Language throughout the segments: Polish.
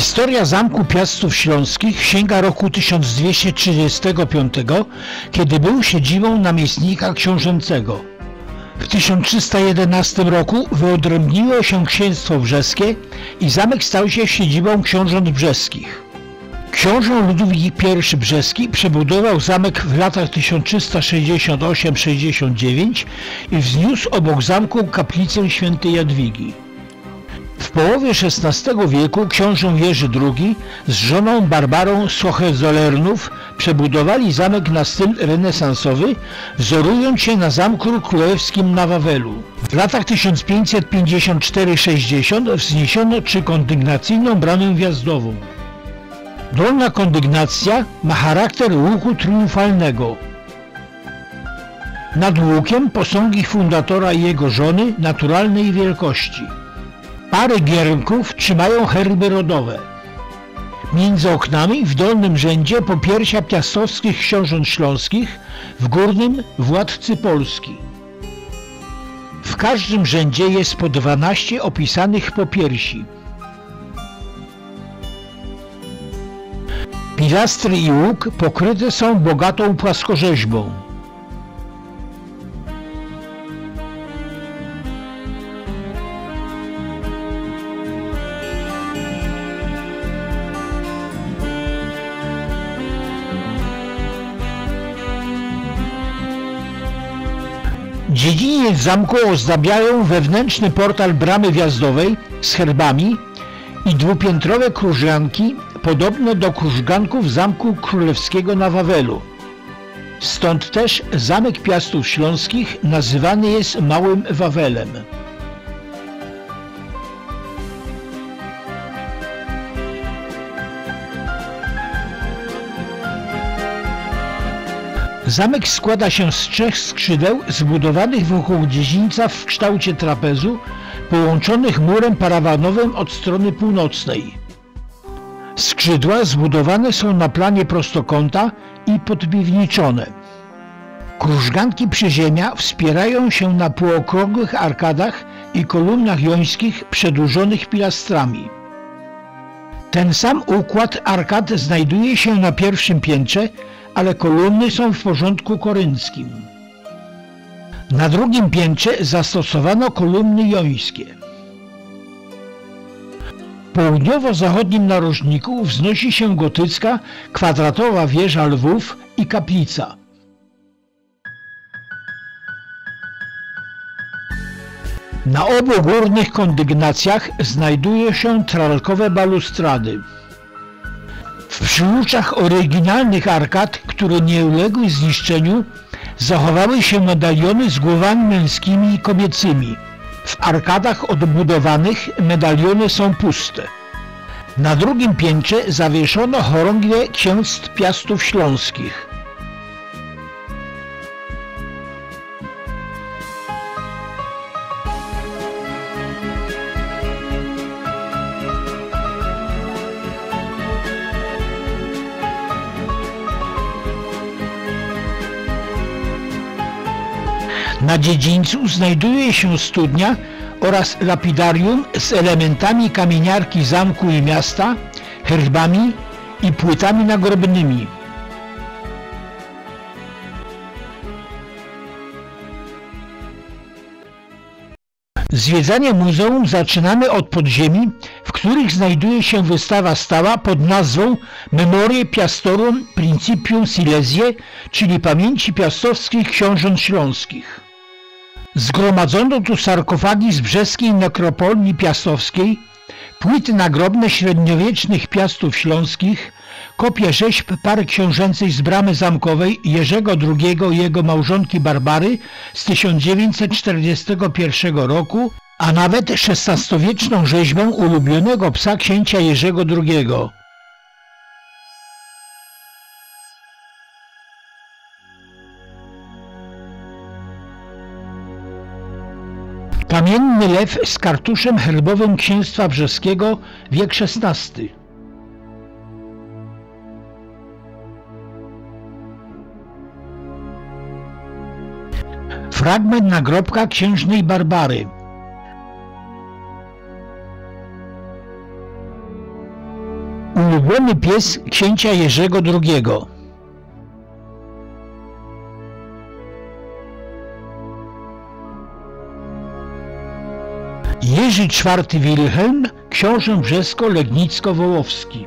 Historia Zamku Piastów Śląskich sięga roku 1235, kiedy był siedzibą namiestnika książęcego. W 1311 roku wyodrębniło się księstwo brzeskie i zamek stał się siedzibą książąt brzeskich. Książę Ludwik I Brzeski przebudował zamek w latach 1368-69 i wzniósł obok zamku kaplicę świętej Jadwigi. W połowie XVI wieku książę Jerzy II z żoną Barbarą z Hohenzolernów przebudowali zamek na styl renesansowy, wzorując się na zamku królewskim na Wawelu. W latach 1554-60 wzniesiono trzykondygnacyjną bramę wjazdową. Dolna kondygnacja ma charakter łuku triumfalnego. Nad łukiem posągi fundatora i jego żony naturalnej wielkości. Pary giermków trzymają herby rodowe. Między oknami w dolnym rzędzie popiersia piastowskich książąt śląskich, w górnym władcy Polski. W każdym rzędzie jest po 12 opisanych popiersi. Pilastry i łuk pokryte są bogatą płaskorzeźbą. Dziedziniec zamku ozdabiają wewnętrzny portal bramy wjazdowej z herbami i dwupiętrowe krużganki podobne do krużganków Zamku Królewskiego na Wawelu. Stąd też Zamek Piastów Śląskich nazywany jest Małym Wawelem. Zamek składa się z trzech skrzydeł zbudowanych wokół dziedzińca w kształcie trapezu, połączonych murem parawanowym od strony północnej. Skrzydła zbudowane są na planie prostokąta i podpiwniczone. Krużganki przyziemia wspierają się na półokrągłych arkadach i kolumnach jońskich przedłużonych pilastrami. Ten sam układ arkad znajduje się na pierwszym piętrze, ale kolumny są w porządku korynckim. Na drugim piętrze zastosowano kolumny jońskie. W południowo-zachodnim narożniku wznosi się gotycka, kwadratowa wieża lwów i kaplica. Na obu górnych kondygnacjach znajdują się tralkowe balustrady. W przyłuczach oryginalnych arkad, które nie uległy zniszczeniu, zachowały się medaliony z głowami męskimi i kobiecymi. W arkadach odbudowanych medaliony są puste. Na drugim piętrze zawieszono chorągwie księstw Piastów Śląskich. Na dziedzińcu znajduje się studnia oraz lapidarium z elementami kamieniarki zamku i miasta, herbami i płytami nagrobnymi. Zwiedzanie muzeum zaczynamy od podziemi, w których znajduje się wystawa stała pod nazwą Memorie Piastorum Principium Silesie, czyli pamięci piastowskich książąt śląskich. Zgromadzono tu sarkofagi z brzeskiej nekropolii piastowskiej, płyty nagrobne średniowiecznych piastów śląskich, kopie rzeźb pary książęcej z bramy zamkowej Jerzego II i jego małżonki Barbary z 1941 roku, a nawet XVI-wieczną rzeźbą ulubionego psa księcia Jerzego II. Kamienny lew z kartuszem herbowym księstwa brzeskiego, wiek XVI. Fragment nagrobka księżnej Barbary. （ ulubiony pies księcia Jerzego II. Jerzy IV Wilhelm, książę brzesko-legnicko-wołowski.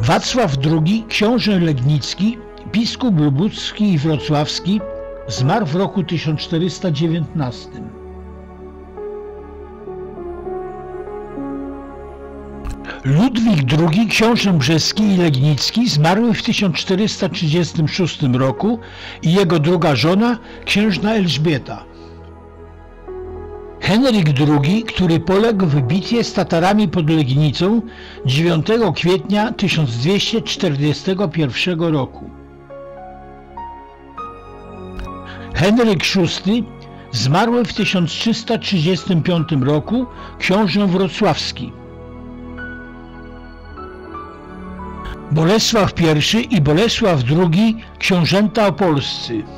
Wacław II, książę legnicki, biskup lubucki i wrocławski, zmarł w roku 1419. Ludwik II, książę brzeski i legnicki, zmarły w 1436 roku i jego druga żona, księżna Elżbieta. Henryk II, który poległ w bitwie z Tatarami pod Legnicą 9 kwietnia 1241 roku. Henryk VI, zmarły w 1335 roku, książę wrocławski. Bolesław I i Bolesław II, książęta opolscy.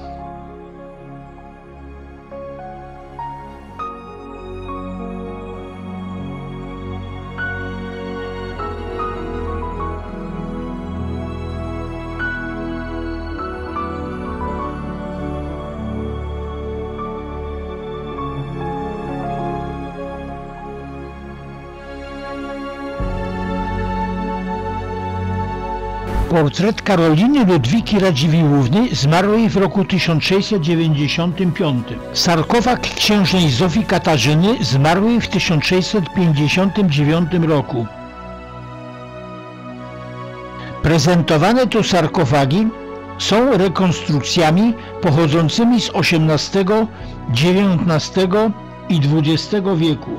Portret Karoliny Ludwiki Radziwiłłówny zmarłej w roku 1695. Sarkofag księżnej Zofii Katarzyny zmarłej w 1659 roku. Prezentowane tu sarkofagi są rekonstrukcjami pochodzącymi z XVIII, XIX i XX wieku.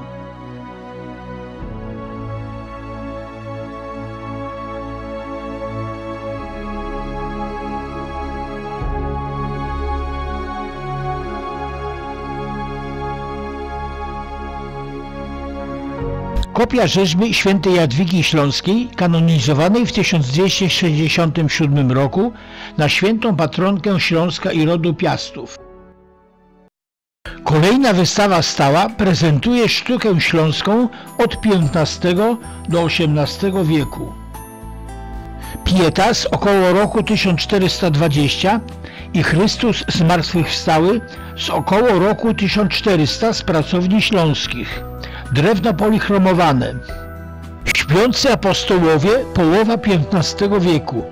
Kopia rzeźby świętej Jadwigi Śląskiej, kanonizowanej w 1267 roku na świętą patronkę Śląska i rodu Piastów. Kolejna wystawa stała prezentuje sztukę śląską od XV do XVIII wieku. Pietas około roku 1420 i Chrystus zmartwychwstały z około roku 1400 z pracowni śląskich drewno polichromowane. Śpiący apostołowie, połowa XV wieku.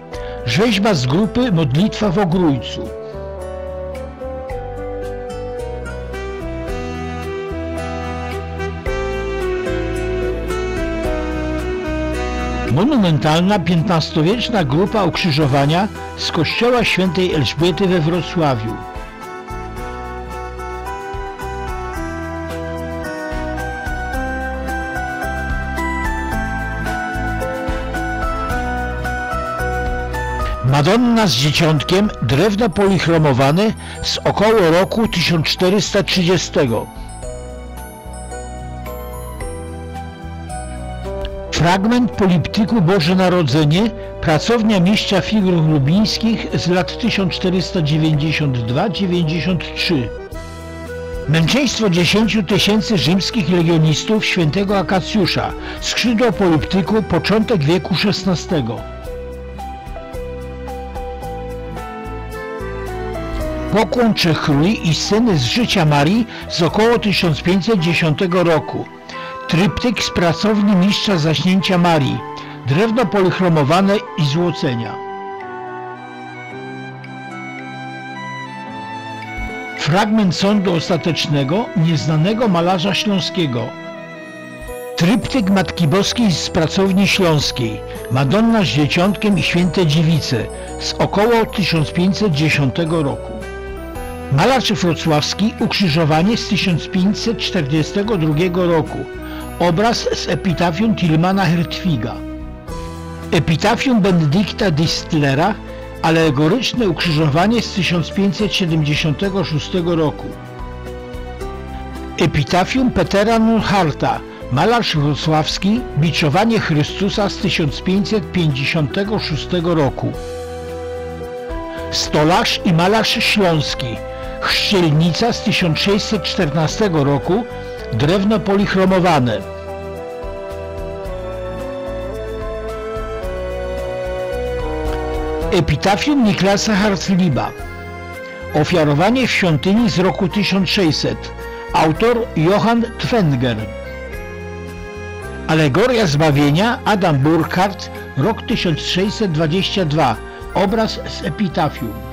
Rzeźba z grupy Modlitwa w Ogrójcu. Monumentalna XV-wieczna grupa ukrzyżowania z kościoła świętej Elżbiety we Wrocławiu. Madonna z dzieciątkiem, drewno polichromowane z około roku 1430. Fragment poliptyku Boże Narodzenie, pracownia mistrza figur lubińskich z lat 1492-93. Męczeństwo dziesięciu tysięcy rzymskich legionistów świętego Akacjusza, skrzydło poliptyku, początek wieku XVI. Pokłon Trzech Króli i sceny z życia Marii z około 1510 roku. Tryptyk z pracowni mistrza zaśnięcia Marii. Drewno polychromowane i złocenia. Fragment sądu ostatecznego nieznanego malarza śląskiego. Tryptyk Matki Boskiej z pracowni śląskiej. Madonna z Dzieciątkiem i Święte Dziewice z około 1510 roku. Malarz wrocławski Ukrzyżowanie z 1542 roku. Obraz z epitafium Tilmana Hertwiga. Epitafium Benedykta Distlera Alegoryczne ukrzyżowanie z 1576 roku. Epitafium Petera Nunharta Malarz wrocławski Biczowanie Chrystusa z 1556 roku. Stolarz i malarz śląski Chrzcielnica z 1614 roku, drewno polichromowane. Epitafium Niklasa Hartliba Ofiarowanie w świątyni z roku 1600 Autor Johann Twenger. Alegoria zbawienia Adam Burkhardt, rok 1622 Obraz z epitafium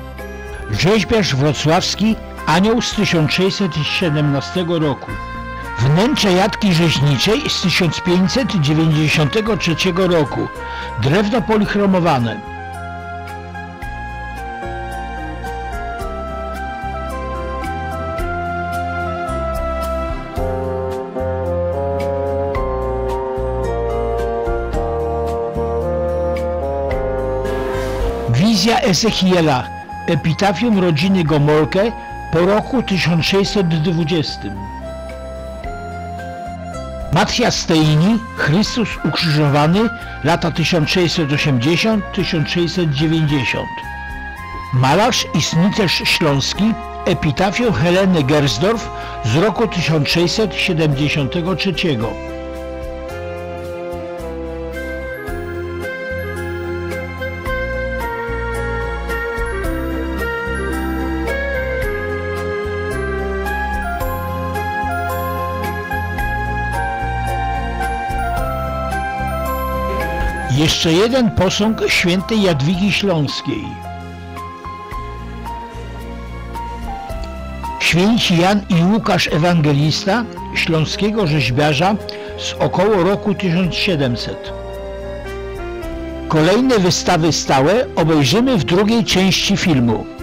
Rzeźbiarz wrocławski Anioł z 1617 roku. Wnętrze jatki rzeźniczej z 1593 roku. Drewno polichromowane. Wizja Ezechiela, epitafium rodziny Gomolkę po roku 1620. Matia Steini, Chrystus ukrzyżowany, lata 1680-1690. Malarz i snicerz śląski, epitafium Heleny Gersdorf z roku 1673. Jeszcze jeden posąg świętej Jadwigi Śląskiej. Święci Jan i Łukasz Ewangelista, śląskiego rzeźbiarza z około roku 1700. Kolejne wystawy stałe obejrzymy w drugiej części filmu.